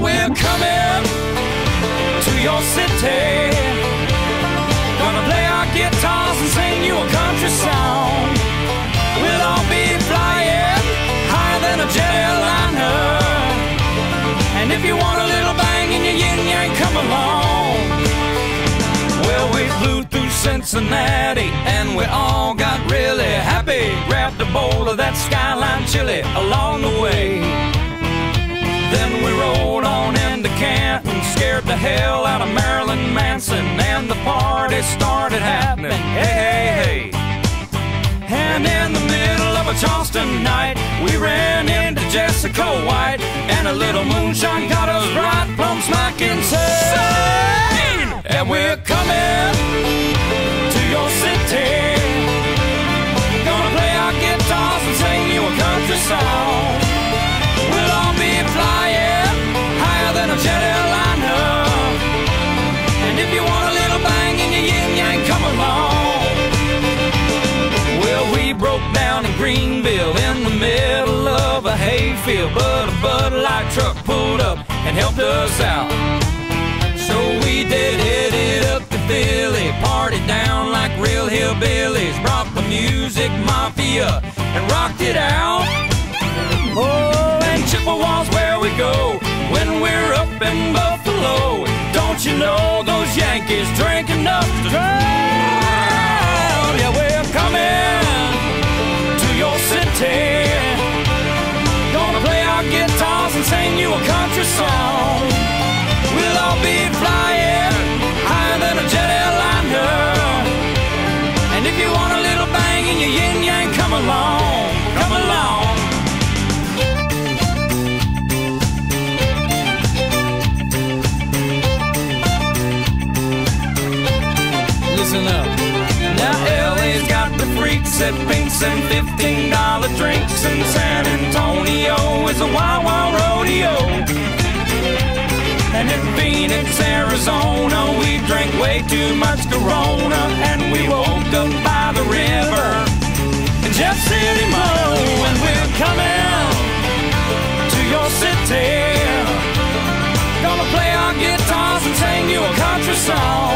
we're coming to your city. Gonna play our guitars and sing you a country song. We'll all be flying higher than a jet airliner. And if you want a little bang in your yin yang, come along. Well, we flew through Cincinnati and we all got really happy. Grabbed a bowl of that skyline chili along. Scared the hell out of Marilyn Manson, and the party started happening. Hey, hey, hey. And in the middle of a Charleston night, we ran into Jessica White, and a little moonshine got us right plumb smack insane. Broke down in Greenville in the middle of a hayfield, but a Bud Light truck pulled up and helped us out. So we did it up to Philly, party down like real hillbillies, brought the music mafia and rocked it out. Oh, and Chippewa's where we go when we're up in Buffalo. Don't you know those Yankees drink enough to sing you a country song. We'll all be flying higher than a jet airliner. And if you want a little bang in your yin yang, come along, come along. Listen up. Now LA's got the freaks that pinks and fifteen dollar drinks, and San Antonio is a wild, Arizona. We drink way too much Corona and we woke up by the river in Jeff City, Mo. And we're coming to your city. Gonna play our guitars and sing you a country song.